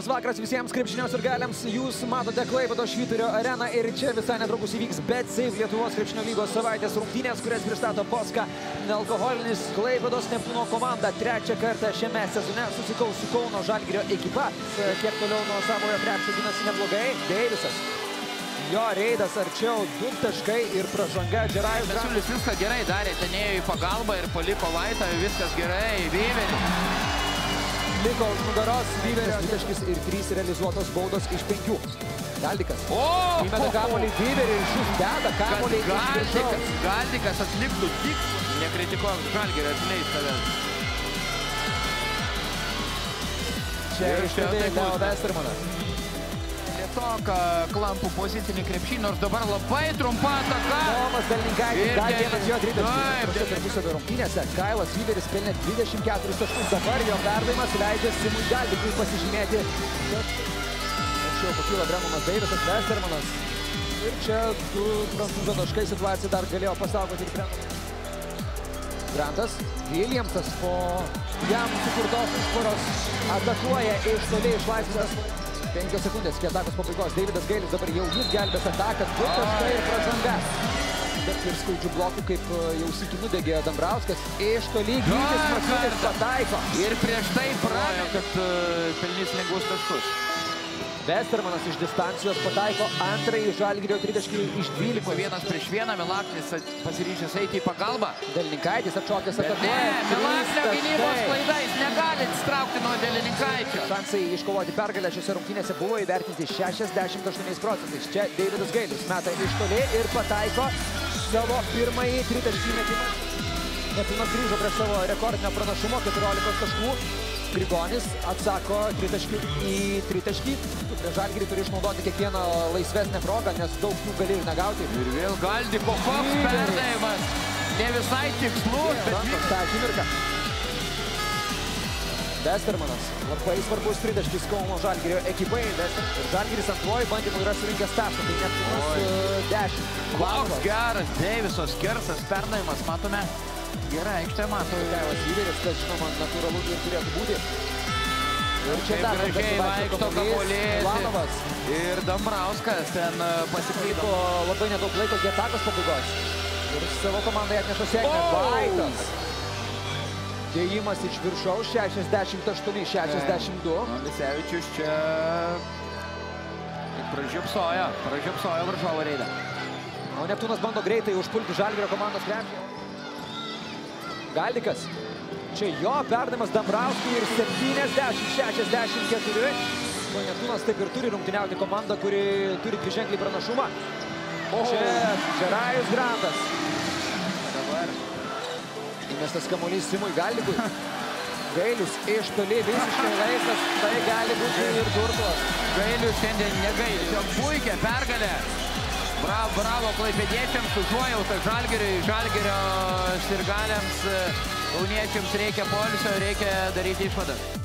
Labas vakaras visiems krepšinio sirgaliams. Jūs matote Klaipėdo Švyturio areną ir čia visai netrukus įvyks Bet Save Lietuvos krepšinio lygos savaitės rungtynės, kurias pristato Poska nealkoholinis Klaipėdos Neptūno komanda. Trečią kartą šiame sezone susikaus su Kauno Žalgirio ekipa. Kiek toliau nuo savojo krepšio ginasi neblogai. Deivisas. Jo reidas arčiau, du taškai ir pražanga. Džerajus Masiulis viską gerai darė, ten ėjo į pagalbą ir paliko Vaitą, viskas gerai, Vyverį. Liko už nugaros. Vyverio dvitaškis ir trys realizuotos baudos iš penkių. Galdikas. O! Įmeta kamuolį Vyverį ir šis deda kamuolį iš viršaus. Galdikas atliktų tik, nekritikuojam Žalgirio atleis tave. Čia Ir iš čia tavai taip Leo bus. Westermanas. Tiesiog a, klampų pozicinį krepšį, nors dabar labai trumpa ataka. Tomas Delninkaitis, Ir dar vienas jo tritaškis. Del- tarpusavio rungtynėse. Kailas Vyveris pelnė 24 taškus. Dabar jo perdavimas leidžia Simui Galdikui pasižymėti. Anksčiau pakyla Brenonas Deivisas, Westermanas. Ir čia du prancūzo taškai situacija dar galėjo pasaugoti ir Brenonas. Grantas, Williamsas po jam sukurtos užtvaros atakuoja iš toli išlaisvintas. Penkios sekundės iki atakos pabaigos. Davidas Gailis dabar jau jis gelbės ataką. Du taškai ir pražanga. Bet ir skaudžių blokų, kaip e, jau sykį nudegė Dambrauskas. Iš toli Gytis Masiulis pataiko. Ir prieš tai praėjo, kad a, pelnys lengvus taškus. Westermanas iš distancijos pataiko antrąjį žalgirio tritaškį iš Po 12. vienas prieš vieną, Milaknis pasiryžęs eiti į pagalbą. Delninkaitis atšokęs Bet ne, atakuoja. Atsitraukti nuo Delininkaičio. Šansai iškovoti pergalę šiose rungtynėse buvo įvertinti 68 procentais. Čia Davidas Gailius meta iš toli ir pataiko savo pirmąjį tritaškį metimą. Nepilnas grįžo prie savo rekordinio pranašumo 14 taškų. Grigonis atsako tritaškių į tritaškį. Žalgirį turi išnaudoti kiekvieną laisvesnę progą, nes daug jų gali ir negauti. Ir vėl Galdiko koks perdavimas. Ne visai tikslus, bet Rankos tą akimirką. Westermanas. Labai svarbus tritaškis Kauno Žalgirio ekipai. Wester- Ir Žalgiris antruoju bandymu yra surinkęs tašką. Tai net Oi. 10. koks geras Deiviso skersas perdavimas, matome. Gerai, aikštė mato. Kailas Vyveris, kas žinoma natūralu ir turėtų būti. Ir čia dar gražiai vaikšto kamuolėti. Lanovas Ir Dambrauskas ten e, pasiklydo. labai nedaug laiko iki atakos pabaigos. Ir savo komandai atneša sėkmę. Vaitas. Dėjimas iš viršaus 68-62. Lisevičius čia pražiopsojo, pražiopsojo varžovo reidą. O Neptūnas bando greitai užpulti Žalgirio komandos krepšį. Galdikas. Čia jo perdavimas Dambrauskui ir 70-64. O Neptūnas taip ir turi rungtyniauti komandą, kuri turi dviženklį pranašumą. Čia Žerajus Grantas. Dabar Įmestas kamuolys Simui Galdikui. Gailius iš toli visiškai laisvas. Tai gali būti ir durklas. Gailius šiandien negaili. Čia puikia pergalė. Bravo, bravo klaipėdiečiams, užuojauta Žalgiriui, Žalgirio sirgaliams, kauniečiams reikia polisio, reikia daryti išvadas.